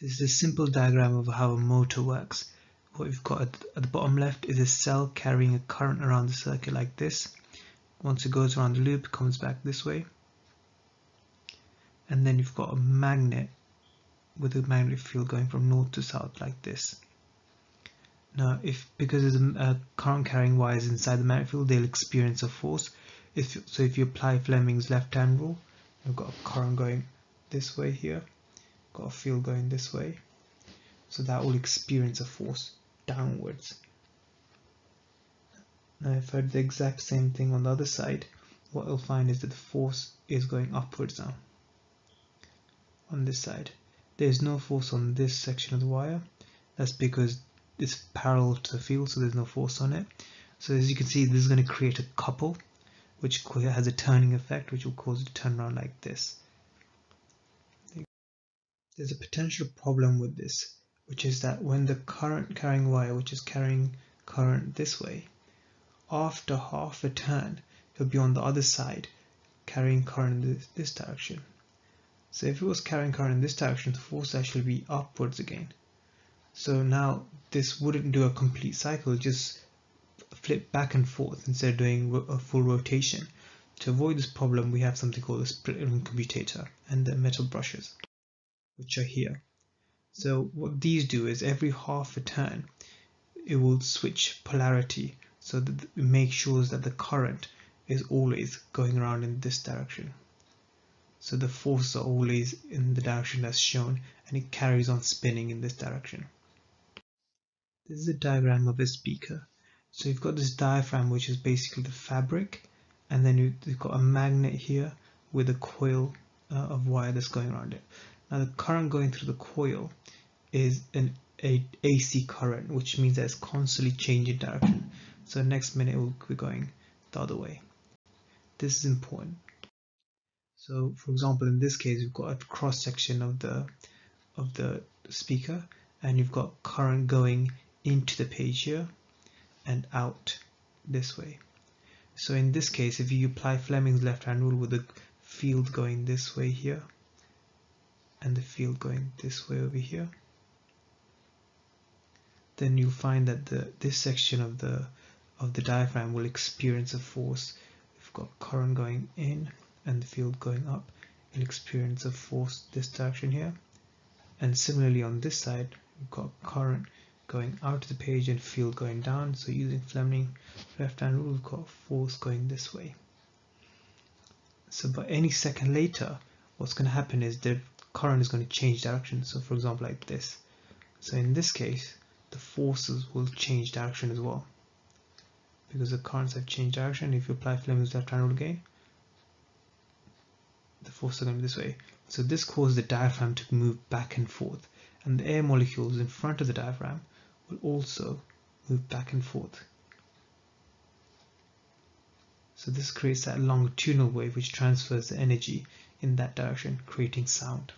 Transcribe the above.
This is a simple diagram of how a motor works. What we've got at, the bottom left is a cell carrying a current around the circuit like this. Once it goes around the loop, it comes back this way. And then you've got a magnet with a magnetic field going from north to south like this. Now, if because there's a, a current carrying wires inside the magnetic field, they'll experience a force. If so, if you apply Fleming's left-hand rule, you've got a current going this way here got a field going this way. So that will experience a force downwards. Now if I do the exact same thing on the other side what you'll find is that the force is going upwards now on this side. There's no force on this section of the wire. That's because it's parallel to the field so there's no force on it. So as you can see this is going to create a couple which has a turning effect which will cause it to turn around like this there's a potential problem with this, which is that when the current carrying wire, which is carrying current this way, after half a turn, it'll be on the other side, carrying current in this, this direction. So if it was carrying current in this direction, the force actually be upwards again. So now this wouldn't do a complete cycle, just flip back and forth instead of doing a full rotation. To avoid this problem, we have something called a split ring commutator and the metal brushes which are here. So what these do is every half a turn it will switch polarity so that it makes sure that the current is always going around in this direction. So the forces are always in the direction that's shown and it carries on spinning in this direction. This is a diagram of a speaker. So you've got this diaphragm which is basically the fabric and then you've got a magnet here with a coil uh, of wire that's going around it. Now the current going through the coil is an AC current, which means that it's constantly changing direction. So next minute it will be going the other way. This is important. So for example, in this case, we've got a cross section of the of the speaker and you've got current going into the page here and out this way. So in this case, if you apply Fleming's left hand rule with the field going this way here, and the field going this way over here then you'll find that the this section of the of the diaphragm will experience a force. We've got current going in and the field going up. It'll experience a force this direction here. And similarly on this side we've got current going out of the page and field going down. So using Fleming left hand rule we've got force going this way. So but any second later what's going to happen is the current is going to change direction. So for example, like this. So in this case, the forces will change direction as well. Because the currents have changed direction. If you apply Fleming's left hand rule again, the forces are going to be this way. So this causes the diaphragm to move back and forth. And the air molecules in front of the diaphragm will also move back and forth. So this creates that longitudinal wave which transfers the energy in that direction, creating sound.